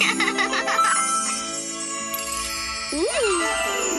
Ooh.